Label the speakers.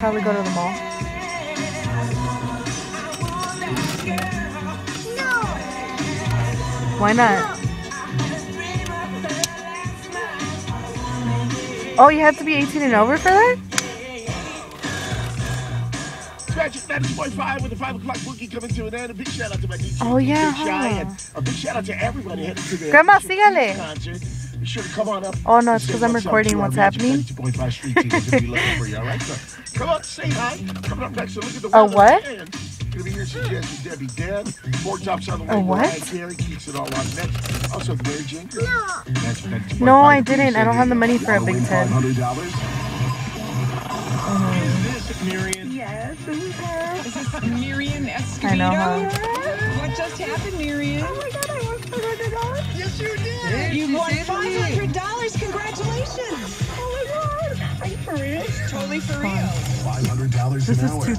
Speaker 1: Probably go to the mall.
Speaker 2: No.
Speaker 1: Why not? Oh, you have to be 18 and over for that?
Speaker 3: Magic 90.5 with the 5 o'clock bookie coming to an end. A big shout out to my
Speaker 1: Oh, yeah, huh?
Speaker 3: a big shout out to everybody headed to the
Speaker 1: Grandma, sígale.
Speaker 3: Keith concert. Be sure to come on up.
Speaker 1: Oh, no, it's because I'm recording what's happening.
Speaker 3: 90.5 street team. We're gonna be looking for you, all right? So come on, say hi. Coming up next, so look at the
Speaker 1: A what?
Speaker 3: And gonna be your suggestion, Debbie Deb. Four tops on the way.
Speaker 1: A what?
Speaker 3: Mariah Carey keeps it all on next. Also, Mary Jane. Girl. Magic 90.5.
Speaker 1: No, I didn't. I don't have the money for a Big Ten.
Speaker 3: $500.
Speaker 4: Is this Miriam?
Speaker 5: Yes, this is her. Is this Miriam Escobedo?
Speaker 1: I know, huh?
Speaker 4: You did.
Speaker 5: You won
Speaker 4: did
Speaker 5: five
Speaker 4: win.
Speaker 5: hundred dollars. Congratulations!
Speaker 2: Oh my god. Are you for real?
Speaker 5: Totally for real.
Speaker 4: $500 an hour.
Speaker 1: too